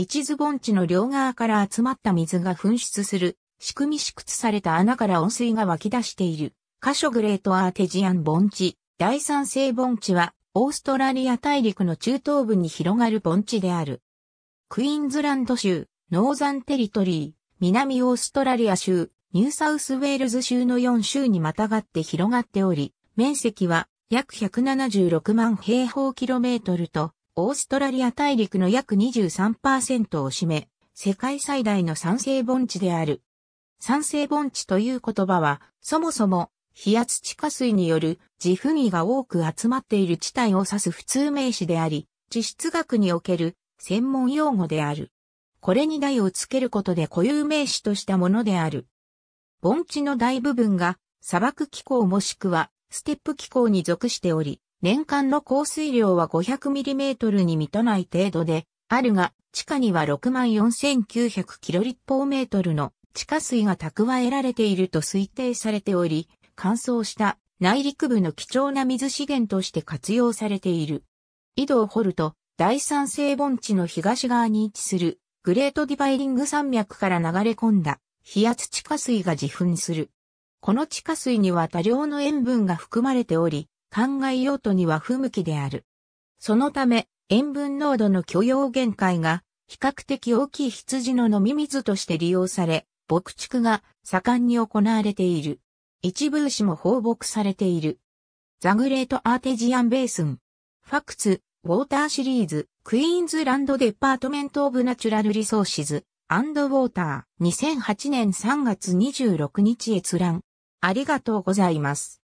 一津盆地の両側から集まった水が噴出する、仕組み試掘された穴から温水が湧き出している。箇所グレートアーテジアン盆地。大鑽井盆地は、オーストラリア大陸の中東部に広がる盆地である。クイーンズランド州、ノーザンテリトリー、南オーストラリア州、ニューサウスウェールズ州の4州にまたがって広がっており、面積は約176万平方キロメートルと、オーストラリア大陸の約23%を占め、世界最大の酸性盆地である。酸性盆地という言葉は、そもそも、非圧地下水による地不儀が多く集まっている地帯を指す普通名詞であり、地質学における専門用語である。これに題をつけることで固有名詞としたものである。盆地の大部分が砂漠気候もしくはステップ気候に属しており、年間の降水量は 500mm に満たない程度であるが、地下には64,900キロ立方メートルの地下水が蓄えられていると推定されており、乾燥した内陸部の貴重な水資源として活用されている。井戸を掘ると、第三世盆地の東側に位置するグレートディバイリング山脈から流れ込んだ非圧地下水が自噴する。この地下水には多量の塩分が含まれており、灌漑用途には不向きである。そのため、塩分濃度の許容限界が比較的大きい羊の飲み水として利用され、牧畜が盛んに行われている。一部牛も放牧されている。 The Great Artesian Basin。Facts、Water Series、Queensland Department of Natural Resources、and Water、2008年3月26日閲覧。ありがとうございます。